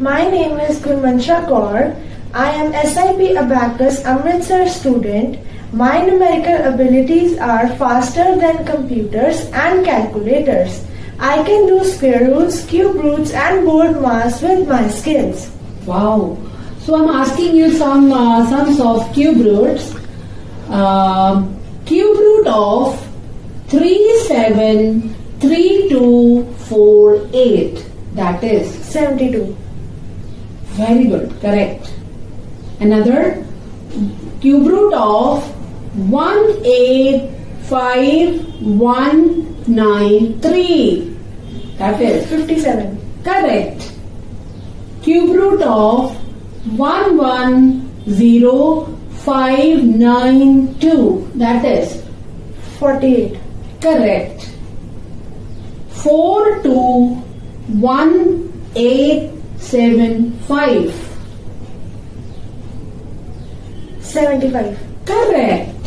My name is Gurmansha Kaur. I am SIP Abacus Amritsar student. My numerical abilities are faster than computers and calculators. I can do square roots, cube roots and board mass with my skills. Wow. So I'm asking you some uh, sums of cube roots. Uh, cube root of 373248. That is 72. Very good. Correct. Another cube root of 185193. That is 57. correct. Cube root of 110592. That is 48. correct. 421875. 75. Correct.